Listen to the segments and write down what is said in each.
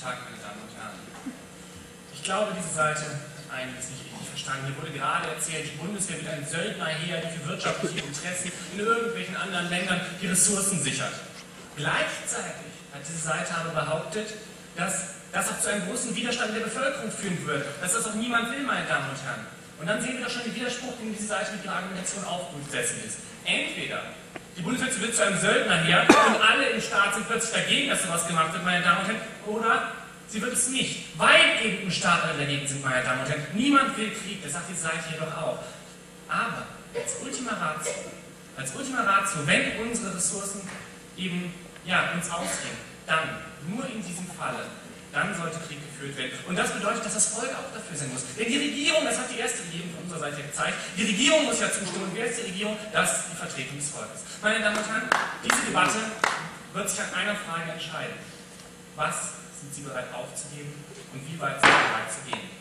Tag, meine Damen und Herren. Ich glaube, diese Seite hat einiges nicht richtig verstanden. Hier wurde gerade erzählt, die Bundeswehr wird ein Söldnerheer, die für wirtschaftliche Interessen in irgendwelchen anderen Ländern die Ressourcen sichert. Gleichzeitig hat diese Seite aber behauptet, dass das auch zu einem großen Widerstand der Bevölkerung führen wird, dass das auch niemand will, meine Damen und Herren. Und dann sehen wir doch schon den Widerspruch, den diese Seite mit ihrer Argumentation aufsetzen ist. Entweder die Bundeswehr wird zu einem Söldnerheer und alle im Staat sind plötzlich dagegen, dass sowas gemacht wird, meine Damen und Herren, oder sie wird es nicht, weil eben im Staat alle dagegen sind, meine Damen und Herren. Niemand will Krieg, das sagt die Seite hier doch auch. Aber als Ultima Ratio, als Ultima Ratio, wenn unsere Ressourcen eben ja, uns ausgehen, dann, nur in diesem Falle, dann sollte Krieg geführt werden. Und das bedeutet, dass das Volk auch dafür sein muss. Denn die Regierung, das hat die erste Regierung von unserer Seite gezeigt, die Regierung muss ja zustimmen. Wer ist die Regierung? Das ist die Vertretung des Volkes. Meine Damen und Herren, diese Debatte wird sich an einer Frage entscheiden. Was sind Sie bereit aufzugeben und wie weit sind Sie bereit zu gehen?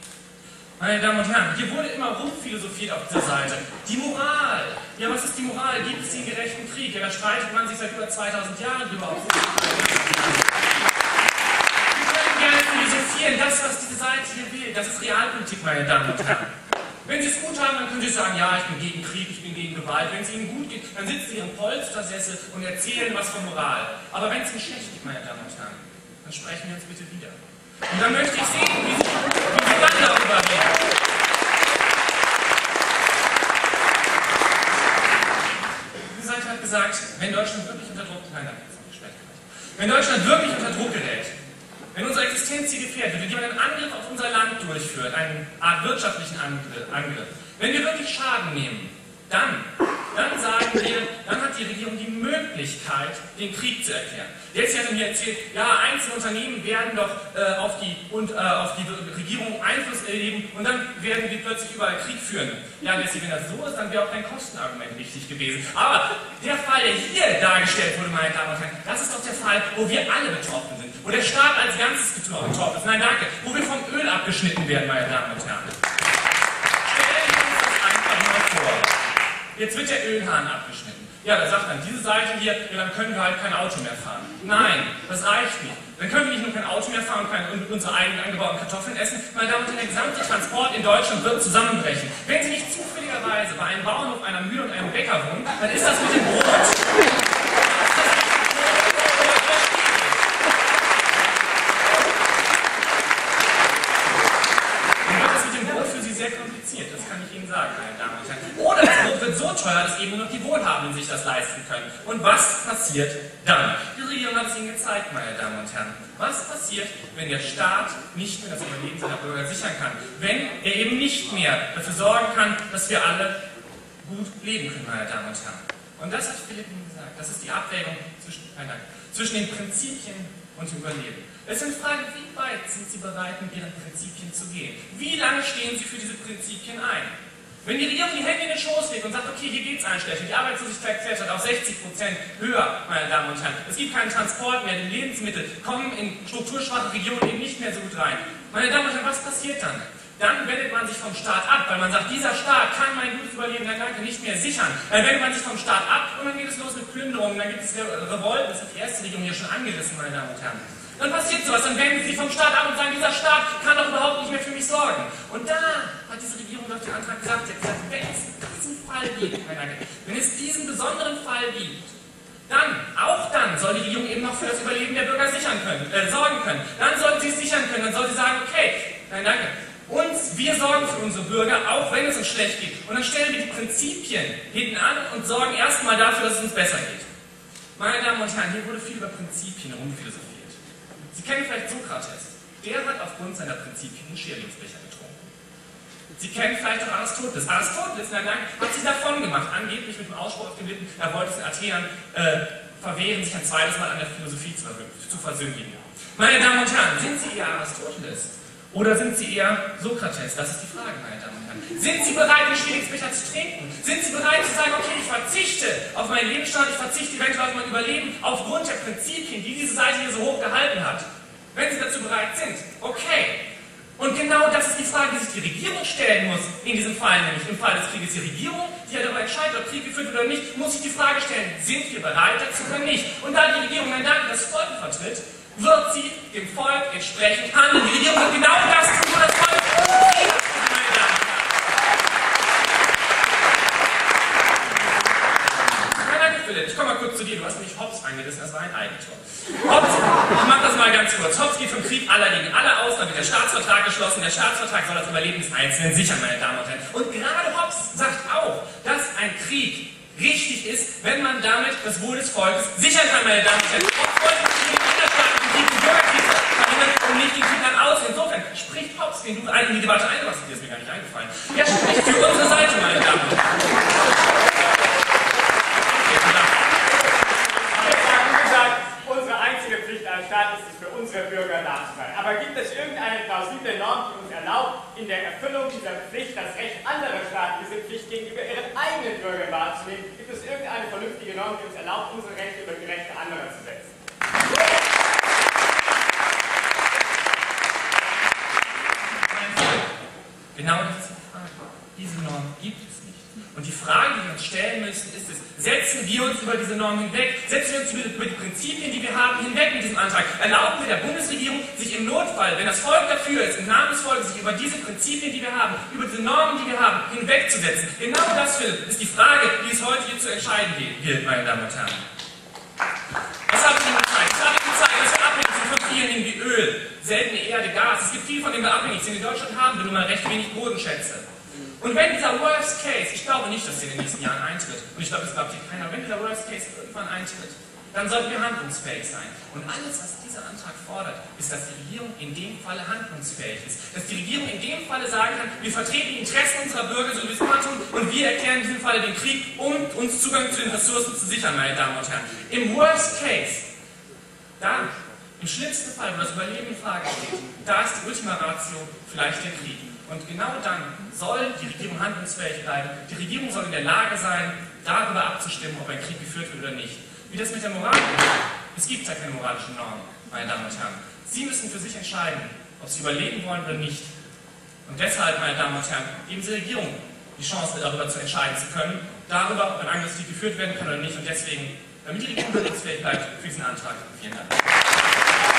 Meine Damen und Herren, hier wurde immer rumphilosophiert auf dieser Seite. Die Moral. Ja, was ist die Moral? Gibt es den gerechten Krieg? Ja, da streitet man sich seit über 2000 Jahren drüber. Philosophieren. Das, was diese Seite hier will, das ist Realpolitik, meine Damen und Herren. Wenn Sie es gut haben, dann können Sie sagen, ja, ich bin gegen Krieg, ich bin gegen Gewalt. Wenn es Ihnen gut geht, dann sitzen Sie im Polstersessel und erzählen was von Moral. Aber wenn es Ihnen schlecht geht, meine Damen und Herren, dann sprechen wir uns bitte wieder. Und dann möchte ich sehen, wie Sie, wie Sie dann darüber reden. Die Seite hat gesagt, wenn Deutschland wirklich unter Druck, nein, nein, das ist nicht schlecht Wenn Deutschland wirklich unter Druck gerät, wenn unsere Existenz hier gefährdet wird, wenn jemand einen Angriff auf unser Land durchführt, einen Art wirtschaftlichen Angriff, wenn wir wirklich Schaden nehmen, dann, dann sagen wir, dann hat die Regierung die Möglichkeit, den Krieg zu erklären. Jetzt hat er mir erzählt, ja, einzelne Unternehmen werden doch äh, auf, die, und, äh, auf die Regierung Einfluss erleben und dann werden wir plötzlich überall Krieg führen. Ja, wenn das so ist, dann wäre auch dein Kostenargument richtig gewesen. Aber der Fall, der hier dargestellt wurde, meine Damen und Herren, das ist doch der Fall, wo wir alle betroffen sind. Wo der Staat als Ganzes betroffen ist. Nein, danke. Wo wir abgeschnitten werden, meine Damen und Herren. Stellen wir uns das einfach mal vor. Jetzt wird der Ölhahn abgeschnitten. Ja, da sagt dann diese Seite hier, ja, dann können wir halt kein Auto mehr fahren. Nein, das reicht nicht. Dann können wir nicht nur kein Auto mehr fahren und, und unsere eigenen angebauten Kartoffeln essen. Und Herren, der gesamte Transport in Deutschland wird zusammenbrechen. Wenn Sie nicht zufälligerweise bei einem Bauernhof, einer Mühle und einem Bäcker wohnen, dann ist das mit dem Brot teuer, dass eben nur die Wohlhabenden sich das leisten können. Und was passiert dann? Die Regierung hat es Ihnen gezeigt, meine Damen und Herren. Was passiert, wenn der Staat nicht mehr das Überleben seiner Bürger sichern kann? Wenn er eben nicht mehr dafür sorgen kann, dass wir alle gut leben können, meine Damen und Herren. Und das hat Philipp Ihnen gesagt. Das ist die Abwägung zwischen, nein, zwischen den Prinzipien und dem Überleben. Es sind Fragen, wie weit sind Sie bereit, mit Ihren Prinzipien zu gehen? Wie lange stehen Sie für diese Prinzipien ein? Wenn die Regierung die Hände in den Schoß legt und sagt, okay, hier geht es einschlägig, die Arbeitslosigkeit klettert auf 60 Prozent höher, meine Damen und Herren, es gibt keinen Transport mehr, die Lebensmittel kommen in strukturschwache Regionen eben nicht mehr so gut rein. Meine Damen und Herren, was passiert dann? Dann wendet man sich vom Staat ab, weil man sagt, dieser Staat kann mein gutes Überleben der Danke nicht mehr sichern. Dann wendet man sich vom Staat ab und dann geht es los mit Plünderungen, dann gibt es Revolten, das hat die erste Regierung hier schon angerissen, meine Damen und Herren. Dann passiert sowas, dann wenden sie vom Staat ab und sagen, dieser Staat kann doch überhaupt nicht mehr für mich sorgen. Und da hat diese Regierung doch den Antrag gesagt, hat gesagt, wenn es diesen Fall gibt, wenn es diesen besonderen Fall gibt, dann, auch dann, soll die Regierung eben noch für das Überleben der Bürger sichern können, äh, sorgen können. Dann soll sie es sichern können, dann soll sie sagen, okay, nein, danke. Uns, wir sorgen für unsere Bürger, auch wenn es uns schlecht geht. Und dann stellen wir die Prinzipien hinten an und sorgen erstmal dafür, dass es uns besser geht. Meine Damen und Herren, hier wurde viel über Prinzipien rumphilosophiert. Sie kennen vielleicht Sokrates. Der hat aufgrund seiner Prinzipien einen Scheringsbecher getrunken. Sie kennen vielleicht auch Aristoteles. Aristoteles, nein, nein, hat sich davon gemacht, angeblich mit dem Ausspruch auf den Lippen, er wollte es den Athenern äh, verwehren, sich ein zweites Mal an der Philosophie zu, zu versündigen. Meine Damen und Herren, sind Sie eher Aristoteles? Oder sind Sie eher Sokrates? Das ist die Frage, meine Damen und Herren. Sind Sie bereit, den Schwierigungsbecher zu trinken? Sind Sie bereit zu sagen, okay, ich verzichte auf meinen Lebensstand, ich verzichte eventuell auf mein Überleben aufgrund der Prinzipien, die diese Seite hier so hoch gehalten hat? Wenn Sie dazu bereit sind, okay. Und genau das ist die Frage, die sich die Regierung stellen muss in diesem Fall, nämlich im Fall des Krieges. Die Regierung, die ja darüber entscheidet, ob Krieg geführt wird oder nicht, muss sich die Frage stellen, sind wir bereit dazu oder nicht? Und da die Regierung ein Dank das Volk vertritt, wird sie dem Volk entsprechend handeln. Die Regierung wird genau das tun, was das Volk tut. Meine Damen und Herren. Ja, danke, Philipp. Ich komme mal kurz zu dir. Du hast nämlich Hobbes eingerissen, das war ein Eigentor. Hobbes, ich mach das mal ganz kurz. Hobbes geht vom Krieg aller gegen alle aus, wird der Staatsvertrag geschlossen. Der Staatsvertrag soll das Überleben des Einzelnen sichern, meine Damen und Herren. Und gerade Hobbes sagt auch, dass ein Krieg richtig ist, wenn man damit das Wohl des Volkes sichern kann, meine Damen und Herren. Hobbes wollte nicht den innerstaatlichen Krieg, den Bürgerkrieg verhindern und nicht den Krieg dann aus. Insofern spricht Hobbes, den du in die Debatte eingebracht hast, dir ist mir gar nicht eingefallen. Er spricht für unsere Seite, meine Damen und Herren. Unsere einzige Pflicht als Staat ist es, für unsere Bürger da zu sein. Aber gibt es irgendeine plausible Norm, die uns erlaubt, in der Erfüllung dieser Pflicht das Recht anderer Staaten, diese Pflicht gegenüber ihren eigenen Bürgern wahrzunehmen? Gibt es irgendeine vernünftige Norm, die uns erlaubt, unsere Rechte über die Rechte anderer zu setzen? Genau. Diese Norm gibt es nicht. Und die Frage, die wir uns stellen müssen, ist es, setzen wir uns über diese Norm hinweg? Setzen wir uns über, über die Prinzipien, die wir haben, hinweg mit diesem Antrag? Erlauben wir der Bundesregierung, sich im Notfall, wenn das Volk dafür ist, im Namen des Volkes, sich über diese Prinzipien, die wir haben, über diese Normen, die wir haben, hinwegzusetzen? Genau das, Philipp, ist die Frage, die es heute hier zu entscheiden gilt, meine Damen und Herren. Was habe ich Ihnen gezeigt? Ich habe Ihnen gezeigt, dass wir abhängig sind von vielen Dingen wie Öl, seltene Erde, Gas. Es gibt viel, von dem wir abhängig sind. In Deutschland haben wir nun mal recht wenig Bodenschätze. Und wenn dieser Worst Case, ich glaube nicht, dass der in den nächsten Jahren eintritt, und ich glaube, das glaubt hier keiner, wenn dieser Worst Case irgendwann eintritt, dann sollten wir handlungsfähig sein. Und alles, was dieser Antrag fordert, ist, dass die Regierung in dem Falle handlungsfähig ist. Dass die Regierung in dem Falle sagen kann, wir vertreten die Interessen unserer Bürger, so wie es immer tun, und wir erklären in diesem Falle den Krieg, um uns Zugang zu den Ressourcen zu sichern, meine Damen und Herren. Im Worst Case, dann, im schlimmsten Fall, wo das Überleben in Frage steht, da ist die Ultima Ratio vielleicht der Krieg. Und genau dann soll die Regierung handlungsfähig bleiben. Die Regierung soll in der Lage sein, darüber abzustimmen, ob ein Krieg geführt wird oder nicht. Wie das mit der Moral ist. Es gibt da keine moralischen Normen, meine Damen und Herren. Sie müssen für sich entscheiden, ob Sie überleben wollen oder nicht. Und deshalb, meine Damen und Herren, geben Sie der Regierung die Chance, darüber zu entscheiden zu können, darüber, ob ein Angriffskrieg geführt werden kann oder nicht. Und deswegen, damit die Regierung handlungsfähig bleibt, für diesen Antrag. Vielen Dank.